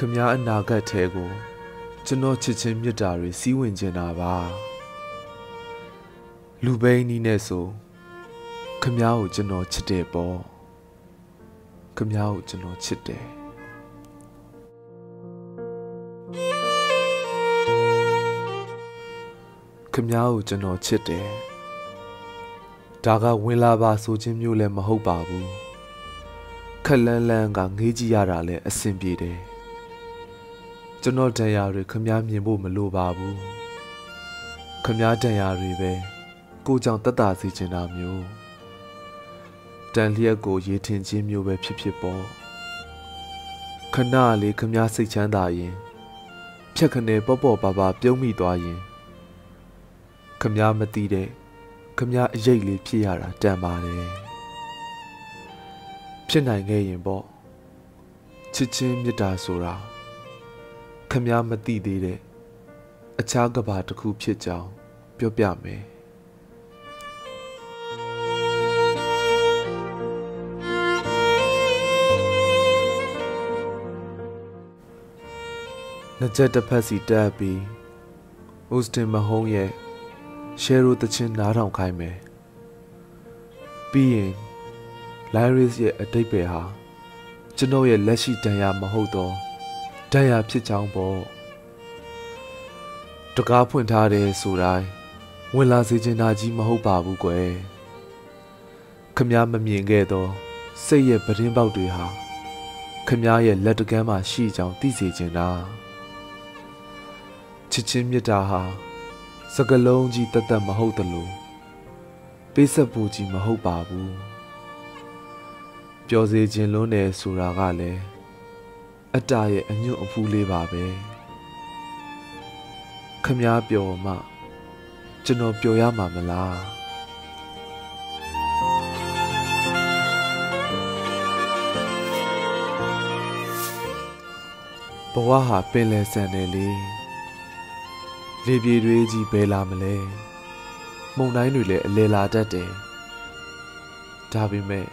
ခမားအနာဂတ်ထဲကိုကျွန်တော်ချစ်ချင်းမြတ်တာတွေစီးဝင်ကျင်တာပါလူပိန်းနီးနဲ့ဆိုခမားကိုကျွန်တော်ချစ်တယ်ပေါ့ခမားကိုကျွန်တော်ချစ်တယ်ခမားကိုကျွန်တော်ချစ်တယ်ဒါကဝင်လာပါဆိုခြင်းမျိုးလည်းမဟုတ်ပါဘူးခက်လန်းလန်းကငေးကြည့်ရတာလည်းအဆင်ပြေတယ် ကျွန်တော်တန်ရာတွေခမားမြင်ဖို့မလိုပါဘူးခမားတန်ရာတွေပဲကိုကြောင့်တက်တာစီချင်တာမျိုးတန်လျက်ကိုရေထင်ခြင်းမျိုးပဲဖြစ်ဖြစ်ပေါ့ခဏလေးခမားစိတ်ချမ်းသာရင်ဖြက်ခနဲပေါ့ပေါ့ပါပါပြုံးမိသွားရင်ခမားမသိတဲ့ခမားအရေးလေးဖြစ်ရတာတန်ပါတယ်ဖြစ်နိုင်ခဲ့ရင်ပေါ့ချစ်ချင်းမေတ္တာဆိုတာ ခမားမသိသေးတဲ့အခြားကဘာတစ်ခုဖြစ်ကြောင်းပြောပြမယ်နှစ်ချက်တစ်ဖက်စီတက်ပြီးဥစတင်မဟုံးရဲ့ရှယ်ရိုတချင်းနားထောင်ခိုင်းမယ်ပြီးရင် Lyris ရဲ့အတိတ်ပဲဟာကျွန်တော်ရဲ့လက်ရှိတန်ရာမဟုတ်တော့ တန်ရာဖြစ်ချောင်းပေါ့တကားဖွင့်ထားတယ်ဆိုတိုင်းဝင်လာစေချင်တာကြီးမဟုတ်ပါဘူးကွယ်ခမားမမြင်ခဲ့တော့စိတ်ရဲ့ပဒင်းပေါက်တွေဟာခမားရဲ့လက်တကမ်းမှာရှိကြောင်းသိစေချင်တာချစ်ချင်းမြတ်တာဟာစကလုံးကြီးတသက်မဟုတ်တလို့ပေးဆက်ဖို့ကြီးမဟုတ်ပါဘူးပျော်စေခြင်းလုံးတယ်ဆိုတာကလည်း အတ္တရဲ့အညွတ်အဖူးလေးပါပဲခမားပျော်မှကျွန်တော်ပျော်ရမှာမလားဘဝဟာပင်လယ်ဆန်တယ်လေလေပြေတွေကြီးဘယ်လာမလဲမုန်တိုင်းတွေလည်းအလဲလာတတ်တယ်ဒါပေမဲ့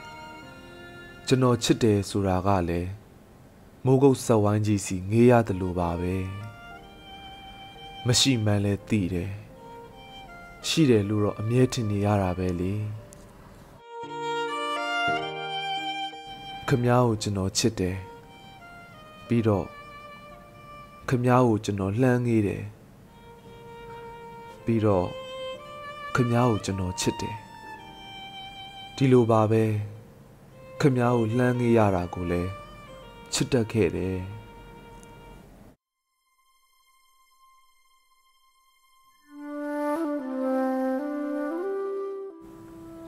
ကျွန်တော်ချစ်တယ်ဆိုတာကလည်း မိုးကုတ်ဆက်ဝိုင်းကြီးစီငေးရတယ်လို့ပါပဲမရှိမှန်းလဲသိတယ်ရှိတယ်လို့တော့အမြဲထင်နေရတာပဲလေခမ ्या ကိုကျွန်တော်ချစ်တယ်ပြီးတော့ခမ ्या ကိုကျွန်တော်လှမ်းငေးတယ်ပြီးတော့ခမ ्या ကိုကျွန်တော်ချစ်တယ်ဒီလိုပါပဲခမ ्या ကိုလှမ်းငေးရတာကိုလည်း ချစ်တတ်ခဲ့တယ်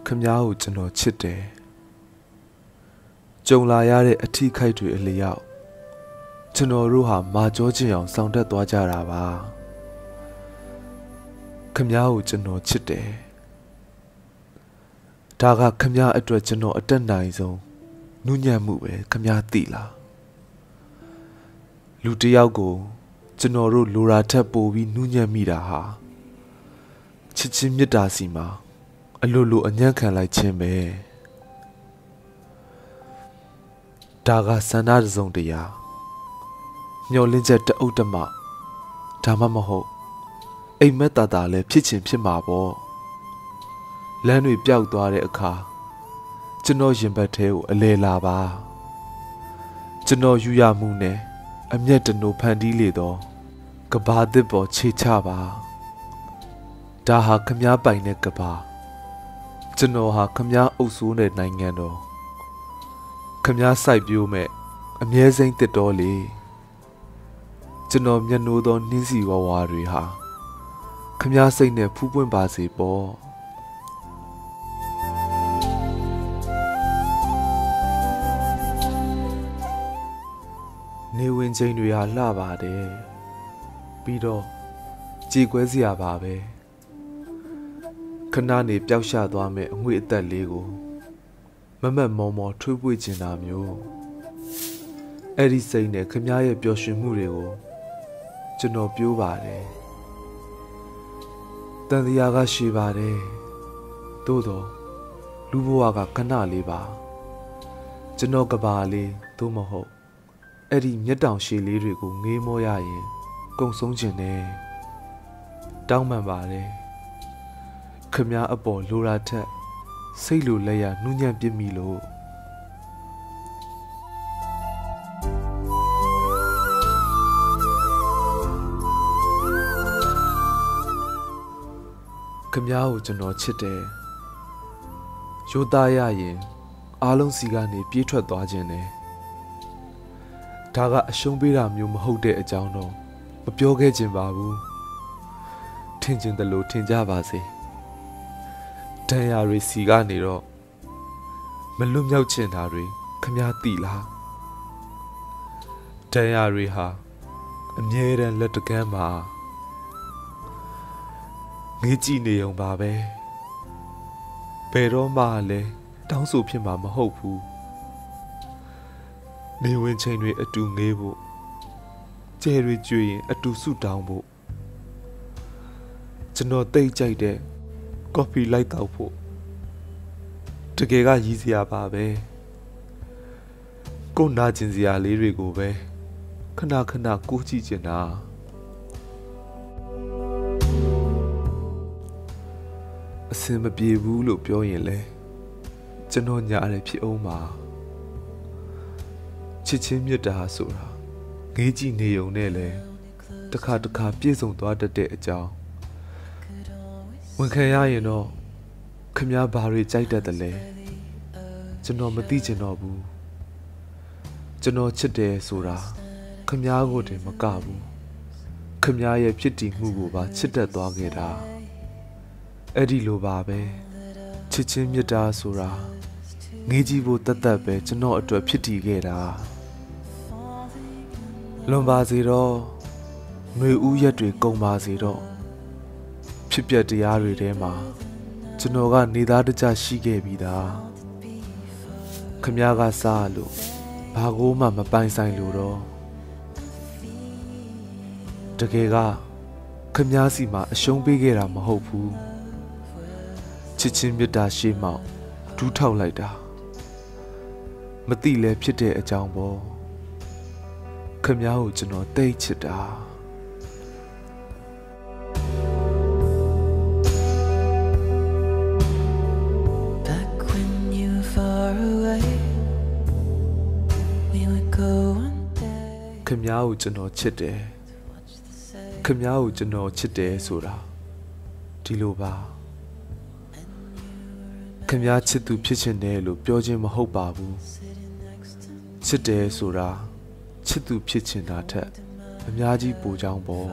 ခမားကိုကျွန်တော်ချစ်တယ်ကြုံလာရတဲ့အထီးခိုက်တွေအလျောက်ကျွန်တော်တို့ဟာမာကြောချင်အောင်ဆောင်တက်သွားကြတာပါခမားကိုကျွန်တော်ချစ်တယ်ဒါကခမားအတွက်ကျွန်တော်အတက်နိုင်ဆုံးနုညံ့မှုပဲခမားသိလား လူတယောက်ကိုကျွန်တော်တို့လိုရာထက်ပိုပြီးနုညံ့မိတာဟာချစ်ချင်းမေတ္တာစီမှာအလိုလိုအညံ့ခံလိုက်ခြင်းပဲဒါကစန္ဒတစုံတရားမျောလင်းချက်တအုပ်တမဒါမှမဟုတ်အိမ်မက်တာတာလည်းဖြစ်ချင်ဖြစ်မှာပေါ့လမ်းတွေပျောက်သွားတဲ့အခါကျွန်တော်ရင်ဘတ်ထဲကိုအလဲလာပါကျွန်တော်ယူရမှုနဲ့ အမျက်တနိုဖန်တီးလေတော့ကဘာသစ်ပေါ်ခြေချပါဒါဟာခမားပိုင်တဲ့ကဘာကျွန်တော်ဟာခမားအုပ်စိုးတဲ့နိုင်ငံတော်ခမားစိုက်ပျိုးမဲ့အမြဲစိမ့်တစ်တော်လေကျွန်တော်မျက်နှိုးသောနှင်းစီဝဝါတွေဟာခမားစိတ်နဲ့ဖူးပွင့်ပါစေပေါ့ ဝင်ချိန်တွေဟာလှပါတယ်ပြီးတော့ကြေကွဲစရာပါပဲခဏနေပျောက်ရှသွားမဲ့အငွေအသက်လေးကိုမမတ်မောမောထွေးပွေချင်တာမျိုးအဲ့ဒီစိတ်နဲ့ခမရဲ့ပျော်ရွှင်မှုတွေကိုကျွန်တော်ပြောပါတယ်တန်တရားကရှိပါတယ်သို့တော့လူဘဝကခဏလေးပါကျွန်တော်ကဘာလေးသို့မဟုတ် အဲ့ဒီမျက်တောင်ရှည်လေးတွေကိုငေးမောရရင်ကုံဆုံးခြင်းနဲ့တောင်းပန်ပါတယ်ခမည်းအပေါ်လိုရာထက်စိတ်လိုလက်ရနှူးညံ့ပြစ်မိလို့ခမည်းကိုကျွန်တော်ချစ်တယ်ရိုးသားရရင်အားလုံးစီကနေပြေးထွက်သွားခြင်းနဲ့ ဒါကအရှုံးပေးတာမျိုးမဟုတ်တဲ့အကြောင်းတော့မပြောခဲ့ခြင်းပါဘူးထင်ကျင်တယ်လို့ထင်ကြပါစေတန်ရာတွေစီကနေတော့မလွတ်မြောက်ချင်တာတွေခမားသိလားတန်ရာတွေဟာအမြဲတမ်းလက်တကမ်းမှာငေးကြည့်နေုံပါပဲဘယ်တော့မှလည်းတောင်းဆိုဖြစ်မှာမဟုတ်ဘူး နေဝင်ချိန်တွေအတူငေးဖို့ကျဲတွေကြွေရင်အတူဆုတောင်းဖို့ကျွန်တော်တိတ်ကြိုက်တဲ့ကော်ဖီလိုက်တောက်ဖို့တကယ်ကရည်စရာပါပဲကိုနာကျင်စရာလေးတွေကိုပဲခဏခဏကိုကြည့်ကျင်တာအစင်မပြေဘူးလို့ပြောရင်လဲကျွန်တော်ညားတယ်ဖြစ်အောင်ပါ ချစ်ချင်းမြတ်တာဆိုတာငေးကြည့်နေုံနဲ့လဲတခါတခါပြည့်စုံသွားတတ်တဲ့အကြောင်းဝန်ခံရရင်တော့ခမားဘာတွေကြိုက်တတ်တယ်လဲကျွန်တော်မသိချင်တော့ဘူးကျွန်တော်ချစ်တယ်ဆိုတာခမားကိုတည်းမကဘူးခမားရဲ့ဖြစ်တည်မှုကိုပါချစ်တတ်သွားခဲ့တာအဲ့ဒီလိုပါပဲချစ်ချင်းမြတ်တာဆိုတာငေးကြည့်ဖို့တတ်တတ်ပဲကျွန်တော်အတွက်ဖြစ်တည်ခဲ့တာ လွန်ပါစေတော့ຫນွေဥရက်တွေကုန်ပါစေတော့ဖြစ်ပျက်တရားတွေထဲမှာကျွန်တော်ကနေသားတကြရှိခဲ့ပြီးသားခမည်းကစားလို့ဘာကိုမှမပိုင်ဆိုင်လို့တော့တကယ်ကခမည်းစီမှာအရှုံးပေးခဲ့တာမဟုတ်ဘူးချစ်ချင်းမြတ်တာရှိမှဒူးထောက်လိုက်တာမသိလဲဖြစ်တဲ့အကြောင်းပေါ့ ခမည်းကိုကျွန်တော်တိတ်ချစ်တာ Back when you were far away, we would go one day. ခမည်းကိုကျွန်တော်ချစ်တယ် Watch the sun ခမည်းကိုကျွန်တော်ချစ်တယ်ဆိုတာဒီလိုပါခမည်းချစ်သူဖြစ်ချင်တယ်လို့ပြောခြင်းမဟုတ်ပါဘူး sitting next to me. ချစ်တယ်ဆိုတာ ချစ်သူဖြစ်ချင်တာထက်အများကြီးပိုကြောင်းပေါ့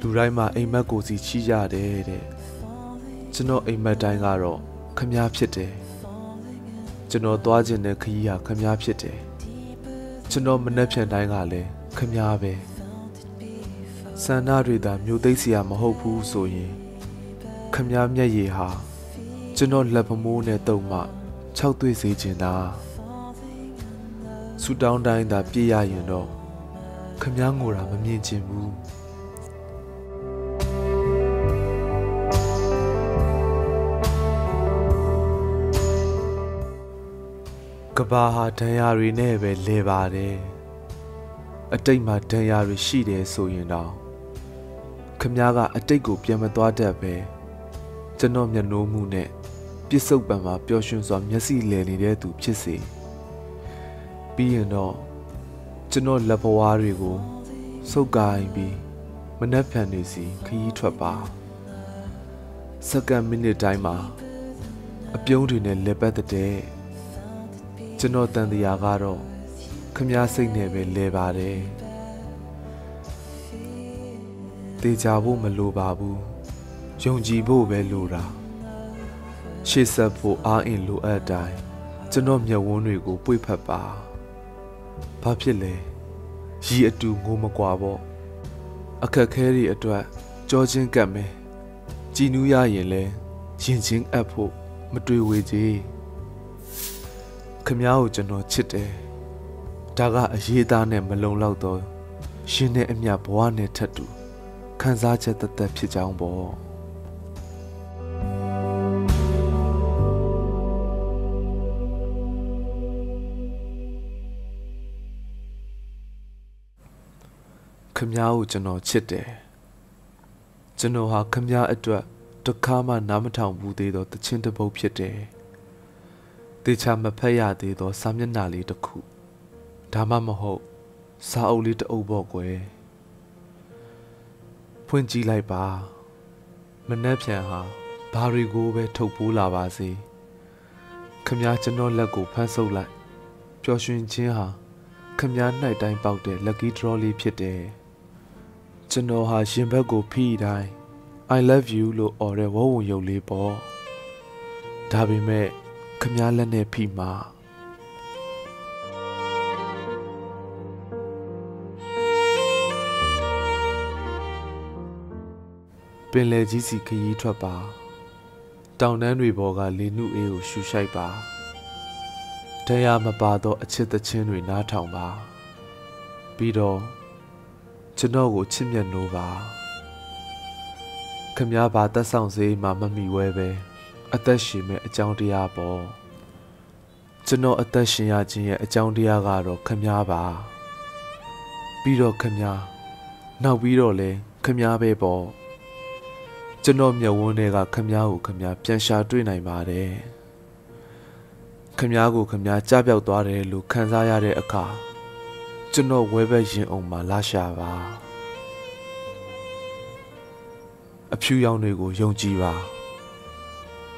လူတိုင်းမှာအိမ်မက်ကိုစီချီးရတယ်တဲ့ကျွန်တော်အိမ်မက်တိုင်းကတော့ခမည်းဖြစ်တယ်ကျွန်တော်သွားခြင်းတဲ့ခရီးဟာခမည်းဖြစ်တယ်ကျွန်တော်မနှက်ဖြန်တိုင်းကလည်းခမည်းပဲစန္ဒတွေသာမျိုးသိမ်းစရာမဟုတ်ဘူးဆိုရင်ခမည်းမျက်ရည်ဟာကျွန်တော်လက်ဖမိုးနဲ့တုံမှ၆သွေးစေခြင်းသာ ဆူတောင်းတိုင်းသာပြည့်ရရင်တော့ခမည်းငိုတာမမြင်ချင်ဘူးကဘာဟာဒဏ်ရာတွေနဲ့ပဲလဲပါတယ်အတိတ်မှာဒဏ်ရာတွေရှိတယ်ဆိုရင်တော့ခမည်းကအတိတ်ကိုပြန်မသွားတတ်ပဲကျွန်တော်မျက်နှိုးမှုနဲ့ပြစ်စုံပံမှာပျော်ရွှင်စွာမျက်စိလည်နေတဲ့သူဖြစ်စေ ပြီးရင်တော့ကျွန်တော်လက်ဘဝတွေကိုစုပ်ကိုင်းပြီးမနှက်ဖြန်နေစီခရီးထွက်ပါစက္ကန့်မိနစ်တိုင်းမှာအပြုံးတွေနဲ့လက်ပတ်တဲ့ကျွန်တော်တန်တရားကတော့ခမားစိတ်နဲ့ပဲလဲပါတယ်တေချာဖို့မလိုပါဘူးယုံကြည်ဖို့ပဲလိုတာရှေ့ဆက်ဖို့အားအင်လိုအပ်တိုင်းကျွန်တော်မျက်ဝန်းတွေကိုပွေ့ဖက်ပါ ဘာဖြစ်လဲရီအတူငိုမကွာပေါ့အခက်ခဲတွေအတွက်ကြောချင်းကပ်မယ်ကြည်နူးရရင်လဲရင်ချင်းအပ်ဖို့မတွေ့ဝေကြီးခမားကိုကျွန်တော်ချစ်တယ်ဒါကအရေးသားနဲ့မလုံလောက်တော့ရှင်နဲ့အမျှဘဝနဲ့ထပ်တူခံစားချက်တသက်ဖြစ်ကြောင်းပေါ့ ခမားကိုကျွန်တော်ချစ်တယ်ကျွန်တော်ဟာခမားအတွက်တခါမှနားမထောင်ဘူးသေးသောတခြင်းတစ်ပုဒ်ဖြစ်တယ်တေချာမဖက်ရသေးသောစာမျက်နှာလေးတစ်ခုဒါမှမဟုတ်စာအုပ်လေးတစ်အုပ်ပေါ့ကွယ်ဖွင့်ကြည့်လိုက်ပါမနှက်ဖြန်ဟာဘာတွေကိုပဲထုတ်ပိုးလာပါစေခမားကျွန်တော်လက်ကိုဖမ်းဆုပ်လိုက်ပျော်ရွှင်ခြင်းဟာခမား၌တိုင်းပေါက်တဲ့ lucky draw လေးဖြစ်တယ် ကျွန်တော်ဟာရင်ဘက်ကိုဖိတိုင်း I love you လို့អော်တဲ့ဝုံဝုံရုပ်လေးပေါ့ဒါပေမဲ့ခမ ्या လက်နဲ့ဖိမှာပင်လယ်ကြီးစီခရီးထွက်ပါ တောင်တန်းတွေပေါ်ကလေနုအေးကိုရှူရှိုက်ပါတရားမပါသောအချစ်သချင်းတွေနားထောင်ပါပြီးတော့ ကျွန်တော်ကိုချစ်မြတ်နိုးပါခမည်းဘာသက်ဆောင်စေးမှမမိဝဲပဲအသက်ရှင်မဲ့အကြောင်းတရားပေါ့ကျွန်တော်အသက်ရှင်ရခြင်းရဲ့အကြောင်းတရားကတော့ခမည်းပါပြီးတော့ခမည်းနောက်ပြီးတော့လဲခမည်းပဲပေါ့ကျွန်တော်မျက်ဝန်းတွေကခမည်းကိုခမည်းပြန်ရှာတွေ့နိုင်ပါတယ်ခမည်းကိုခမည်းကြားပြောက်သွားတယ်လို့ခံစားရတဲ့အခါ ကျွန်တော်ဝဲဘက်ရင်အောင်မှာလာရှာပါအဖြူရောင်တွေကိုယုံကြည်ပါ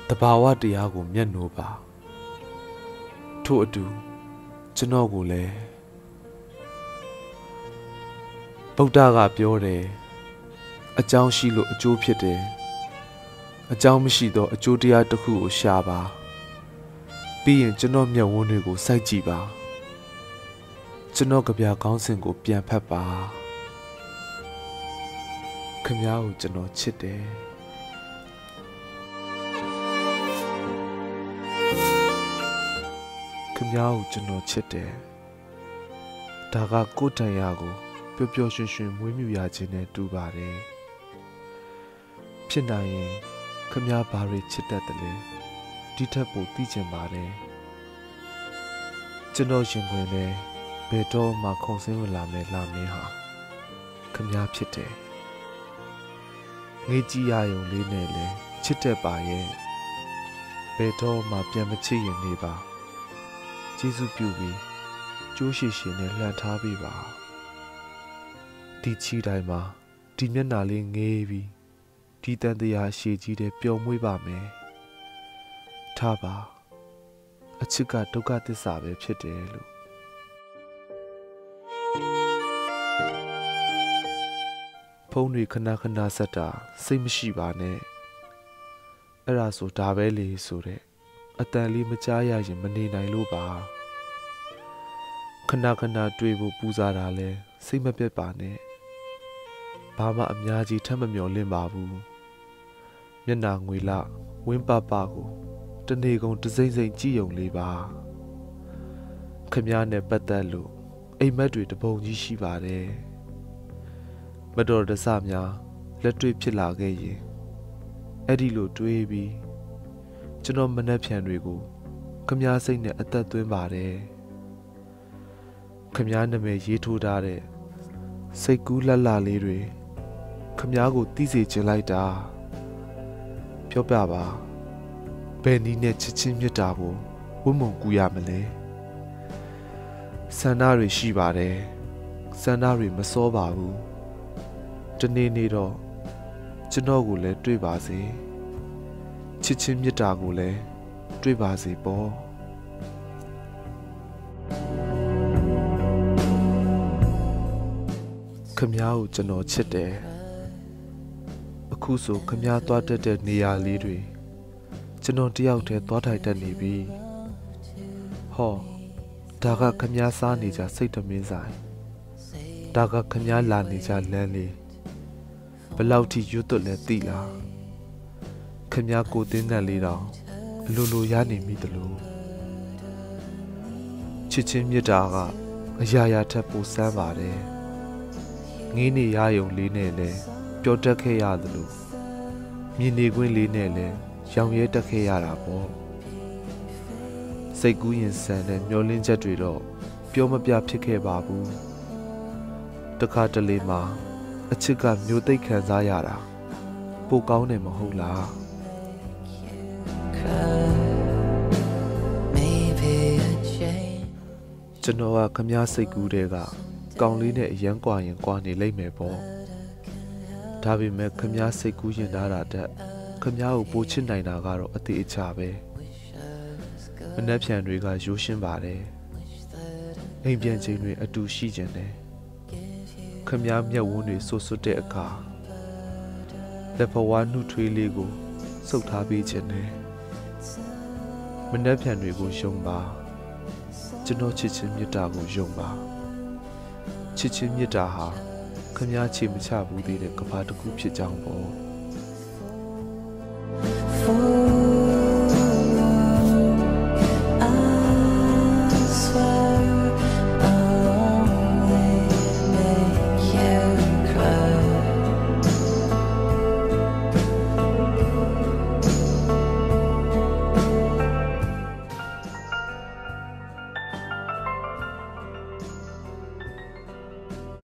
တဘာဝတရားကိုမျက်နှိုးပါထို့အတူကျွန်တော်ကိုလည်းဗုဒ္ဓကပြောတယ်အကြောင်းရှိလို့အကျိုးဖြစ်တယ်အကြောင်းမရှိသောအကျိုးတရားတစ်ခုကိုရှာပါပြီးရင်ကျွန်တော်မျက်ဝန်းတွေကိုစိုက်ကြည့်ပါ ကျွန်တော်ကြပြကောင်းစဉ်ကိုပြန်ဖတ်ပါခမ ्या ကိုကျွန်တော်ချစ်တယ်ခမ ्या ကိုကျွန်တော်ချစ်တယ်ဒါကကိုယ်တန်ရာကိုပျော်ပျော်ရွှင်ရွှင်မွေးမြူရခြင်းနဲ့တူပါတယ်ဖြစ်နိုင်ရင်ခမ ्या ဘာတွေချစ်တတ်တယ်လဲဒီထက်ပိုသိချင်ပါတယ်ကျွန်တော်ရှင်ခွင်နဲ့ ဘယ်တော့မှခုံစင်းဝင်လာမယ်လာမင်းဟာခမ ्या ဖြစ်တယ်ငေးကြည့်ရယုံလေးနဲ့လဲချစ်တတ်ပါရဲ့ဘယ်တော့မှပြန်မချစ်ရင်နေပါကျေးဇူးပြုပြီးကျိုးရှိရှိနဲ့လှန်ထားပေးပါဒီချီတိုင်းမှာဒီမျက်နှာလေးငေးပြီးဒီတန်တရားရှည်ကြီးတဲ့ပျော်မွေ့ပါမယ်ထားပါအချစ်ကဒုက္ခသစ္စာပဲဖြစ်တယ်လို့ ဖုန်းတွေခဏခဏဆက်တာစိတ်မရှိပါနဲ့အဲ့ဒါဆိုဒါပဲလေဆိုတဲ့အတန်လေးမကြားရရင်မနေနိုင်လို့ပါခဏခဏတွေ့ဖို့ပူစားတာလဲစိတ်မပြတ်ပါနဲ့ဘာမှအများကြီးထပ်မမျော်လင့်ပါဘူးမျက်နာငွေလဝင်းပပကိုတနေကုန်တစိမ့်စိမ့်ကြည့်ုံလေးပါခမည်းနဲ့ပတ်သက်လို့အိမ်မက်တွေတပုံကြီးရှိပါတယ် မတော်တဆများလက်တွေ့ဖြစ်လာခဲ့ရင်အဲ့ဒီလိုတွေးပြီးကျွန်တော်မနှက်ဖြန်တွေကိုခမားစိတ်နဲ့အသက်သွင်းပါတယ်ခမားနာမည်ရေးထိုးထားတဲ့စိတ်ကူးလက်လာလေးတွေခမားကိုတီးစေချင်လိုက်တာပြောပြပါဘယ်နည်းနဲ့ချစ်ချင်းမြတ်တာကိုဝတ်မုံကူရမလဲဆန္ဒတွေရှိပါတယ်ဆန္ဒတွေမစောပါဘူး တနေ့နေ့တော့ကျွန်တော်ကိုလည်းတွေ့ပါစေချစ်ချင်းမြတ်တာကိုလည်းတွေ့ပါစေပေါ့ခမ ्या ကိုကျွန်တော်ချစ်တယ်အခုဆိုခမ ्या သွားတက်တဲ့နေရာလေးတွေကျွန်တော်တယောက်တည်းသွားထိုင်တတ်နေပြီဟောဒါကခမ ्या စားနေကြစိတ်တမင်းဆိုင်ဒါကခမ ्या လာနေကြလမ်းလေးဘ လောက်ထိရွတ်သွတ်လဲသိလားခမ ्या ကိုတင်းတန်လေးတောင်အလိုလိုရနေမိတလို့ချစ်ချင်းမြတ်တာကအရာရာထက်ပိုစမ်းပါတယ်ငင်းနေရယုံလေးနဲ့လဲပျော်တက်ခဲ့ရသလိုမြင်နေခွင့်လေးနဲ့လဲရောင်ရဲတက်ခဲ့ရတာပေါ့စိတ်ကူးရင်ဆန်တဲ့မျောလင်းချက်တွေတော့ပြောမပြဖြစ်ခဲ့ပါဘူးတခါတလေမှာ အချစ်ကမျိုးသိပ်ခံစားရတာပိုကောင်းတယ်မဟုတ်လား Maybe a change. ကျွန်တော်ကခမားစိတ်ကူးတဲ့ကကောင်းလေးနဲ့အရန်ကွာရင်ကွာနေလိမ့်မယ်ပေါ့ဒါပေမဲ့ခမားစိတ်ကူးရင်သားတာတက်ခမားကိုပိုချစ်နိုင်တာကတော့အသေးအချပဲမနှက်ဖြန်တွေကရိုးရှင်းပါတယ်အိမ်ပြန်ချိန်တွေအတူရှိကြတယ် ခမားမျက်ဝန်းတွေဆွတ်ဆွတ်တဲ့အခါလက်ဖဝါးနှုတ်ထွေးလေးကိုစုပ်ထားပေးခြင်းတယ်မနှက်ဖြန်တွေကိုယုံပါကျွန်တော်ချစ်ချင်းမေတ္တာကိုယုံပါချစ်ချင်းမေတ္တာဟာခမားချေမချဘူးသေးတဲ့ကဘာတစ်ခုဖြစ်ကြောင်းပေါ့